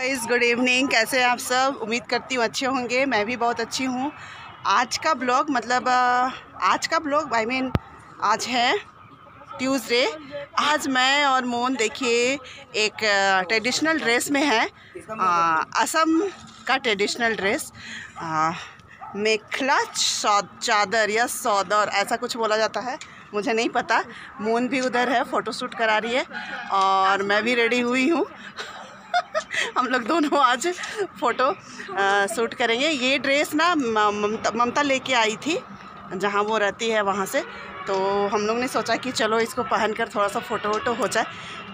Guys good evening कैसे हैं आप सब? उम्मीद करती हूँ अच्छे होंगे। मैं भी बहुत अच्छी हूँ। आज का ब्लॉग मतलब आज का ब्लॉग आई मीन आज है ट्यूसडे आज मैं और मोन देखिए, एक ट्रेडिशनल ड्रेस में है। असम का ट्रेडिशनल ड्रेस मेखला चादर या सौदर, ऐसा कुछ बोला जाता है। मुझे नहीं पता। मोन भी उधर है फ़ोटोशूट करा रही है और मैं भी रेडी हुई हूँ। हम लोग दोनों आज फ़ोटो शूट करेंगे। ये ड्रेस ना ममता ममता लेके आई थी जहाँ वो रहती है वहाँ से। तो हम लोग ने सोचा कि चलो इसको पहन कर थोड़ा सा फ़ोटो वोटो हो जाए।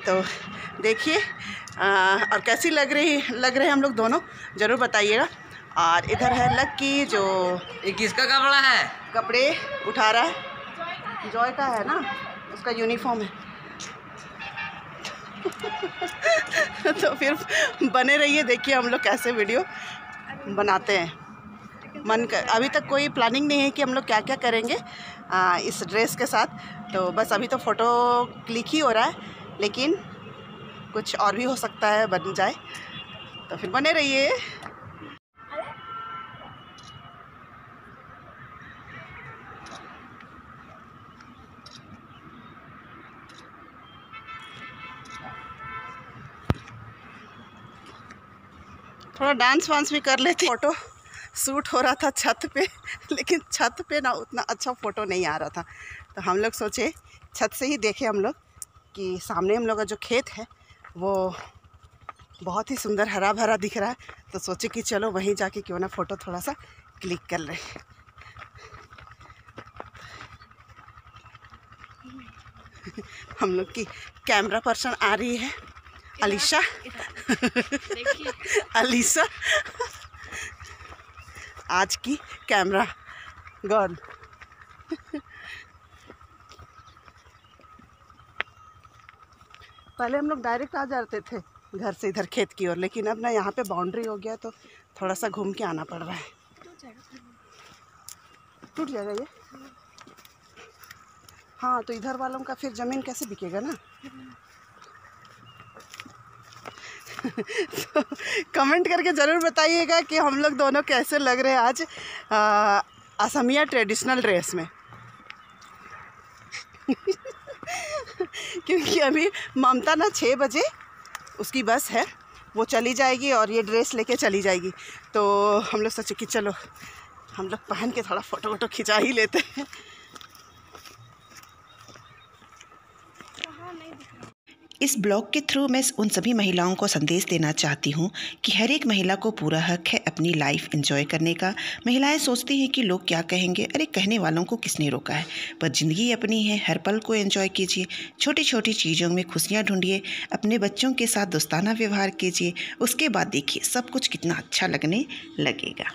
तो देखिए और कैसी लग रही लग रहे हैं हम लोग दोनों? ज़रूर बताइएगा। और इधर है लक्की जो ये किसका कपड़ा है? कपड़े उठा रहा है। जॉय का है ना? उसका यूनिफॉर्म है। तो फिर बने रहिए देखिए हम लोग कैसे वीडियो बनाते हैं। मन कर अभी तक कोई प्लानिंग नहीं है कि हम लोग क्या क्या करेंगे आ, इस ड्रेस के साथ। तो बस अभी तो फ़ोटो क्लिक ही हो रहा है लेकिन कुछ और भी हो सकता है बन जाए। तो फिर बने रहिए। थोड़ा डांस वांस भी कर लेते। फ़ोटो शूट हो रहा था छत पे, लेकिन छत पे ना उतना अच्छा फ़ोटो नहीं आ रहा था। तो हम लोग सोचे, छत से ही देखे हम लोग कि सामने हम लोग का जो खेत है, वो बहुत ही सुंदर हरा भरा दिख रहा है। तो सोचे कि चलो वहीं जाके क्यों ना फ़ोटो थोड़ा सा क्लिक कर लें। हम लोग की कैमरा पर्सन आ रही है। अलीशा अलीशा आज की कैमरा गर्ल पहले हम लोग डायरेक्ट आ जाते थे घर से इधर खेत की ओर लेकिन अब ना यहाँ पे बाउंड्री हो गया तो थोड़ा सा घूम के आना पड़ रहा है। टूट जाएगा ये? हाँ तो इधर वालों का फिर ज़मीन कैसे बिकेगा ना? तो कमेंट करके ज़रूर बताइएगा कि हम लोग दोनों कैसे लग रहे हैं आज असमिया ट्रेडिशनल ड्रेस में। क्योंकि अभी ममता ना छः बजे उसकी बस है, वो चली जाएगी और ये ड्रेस लेके चली जाएगी। तो हम लोग सोचे कि चलो, हम लोग पहन के थोड़ा फ़ोटो वोटो खिंचा ही लेते हैं। इस ब्लॉग के थ्रू मैं उन सभी महिलाओं को संदेश देना चाहती हूँ कि हर एक महिला को पूरा हक है अपनी लाइफ एंजॉय करने का। महिलाएँ सोचती हैं कि लोग क्या कहेंगे, अरे कहने वालों को किसने रोका है? पर ज़िंदगी अपनी है, हर पल को एंजॉय कीजिए छोटी छोटी चीज़ों में खुशियाँ ढूंढिए, अपने बच्चों के साथ दोस्ताना व्यवहार कीजिए, उसके बाद देखिए सब कुछ कितना अच्छा लगने लगेगा।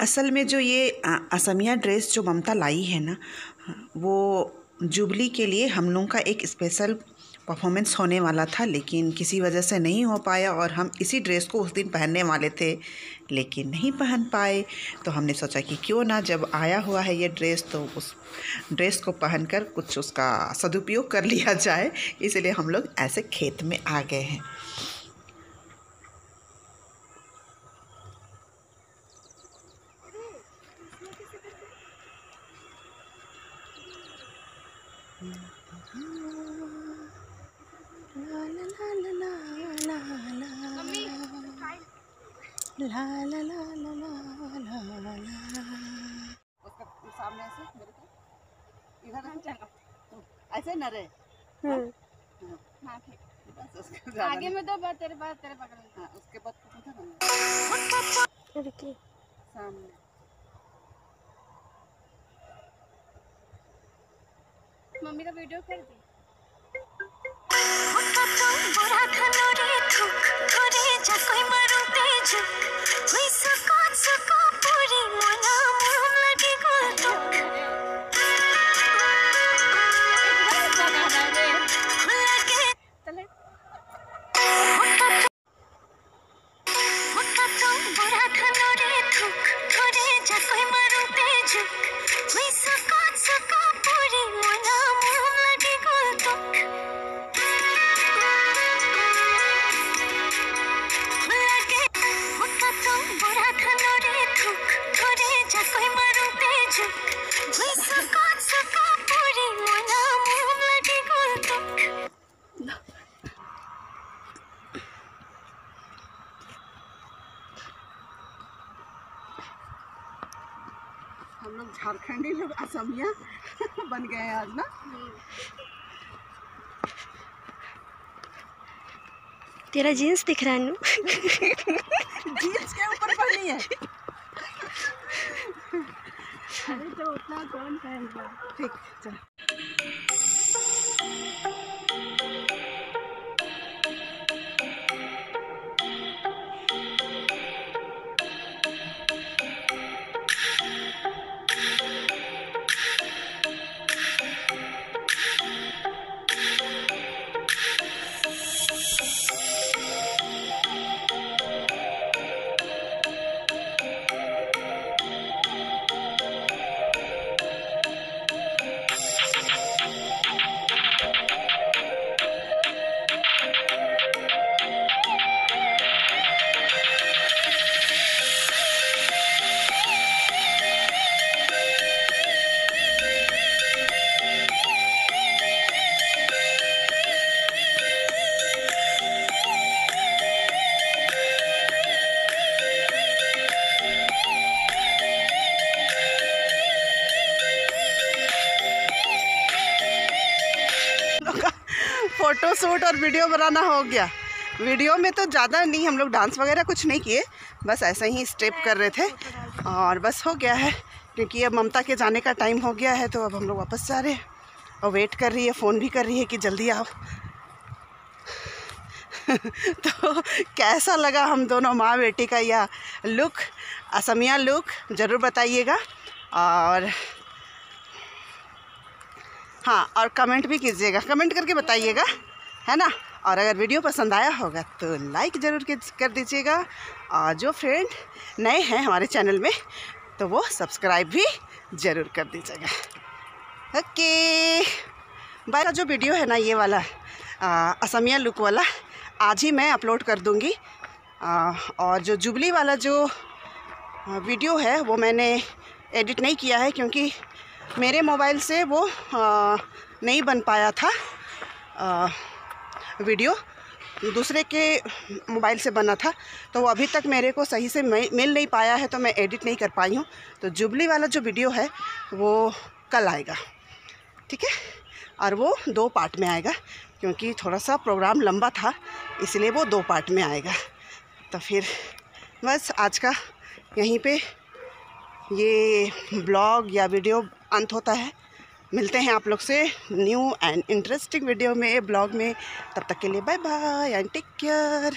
असल में जो ये असमिया ड्रेस जो ममता लाई है ना, वो जुबली के लिए हम लोगों का एक स्पेशल परफॉर्मेंस होने वाला था, लेकिन किसी वजह से नहीं हो पाया और हम इसी ड्रेस को उस दिन पहनने वाले थे, लेकिन नहीं पहन पाए। तो हमने सोचा कि क्यों ना जब आया हुआ है ये ड्रेस तो उस ड्रेस को पहनकर कुछ उसका सदुपयोग कर लिया जाए। इसलिए हम लोग ऐसे खेत में आ गए हैं। ला ला ला ला ला ला ला उसका सामने ऐसे इधर ऐसे न रे हाँ ठीक आगे में दो बात तेरे बात तेरे पकड़ हाँ उसके बाद है सामने मम्मी का वीडियो कर दी कोई मरू तेज थोरे जा कोई मरुते झुक झारखंडी लोग असमिया बन गए हैं आज ना। तेरा जीन्स दिख रहा है नू। जीन्स के ऊपर पहनी है। अरे तो उतना कौन पहनता? ठीक चल। और वीडियो बनाना हो गया। वीडियो में तो ज़्यादा नहीं, हम लोग डांस वगैरह कुछ नहीं किए। बस ऐसे ही स्टेप कर रहे थे और बस हो गया है, क्योंकि अब ममता के जाने का टाइम हो गया है तो अब हम लोग वापस जा रहे हैं। और वेट कर रही है, फ़ोन भी कर रही है कि जल्दी आओ। तो कैसा लगा हम दोनों माँ बेटी का यह लुक असमिया लुक ज़रूर बताइएगा। और हाँ और कमेंट भी कीजिएगा। कमेंट करके बताइएगा। है ना? और अगर वीडियो पसंद आया होगा तो लाइक ज़रूर कर दीजिएगा। और जो फ्रेंड नए हैं हमारे चैनल में तो वो सब्सक्राइब भी ज़रूर कर दीजिएगा। ओके बाय जो वीडियो है ना ये वाला असमिया लुक वाला आज ही मैं अपलोड कर दूँगी। और जो जुबली वाला जो वीडियो है वो मैंने एडिट नहीं किया है क्योंकि मेरे मोबाइल से वो आ, नहीं बन पाया था। आ, वीडियो दूसरे के मोबाइल से बना था तो वो अभी तक मेरे को सही से मिल नहीं पाया है तो मैं एडिट नहीं कर पाई हूँ। तो जुबली वाला जो वीडियो है, वो कल आएगा, ठीक है? और वो दो पार्ट में आएगा, क्योंकि थोड़ा सा प्रोग्राम लंबा था, इसलिए वो दो पार्ट में आएगा। तो फिर बस आज का यहीं पे ये ब्लॉग या वीडियो अंत होता है। मिलते हैं आप लोग से न्यू एंड इंटरेस्टिंग वीडियो में, ब्लॉग में। तब तक के लिए bye bye and take care.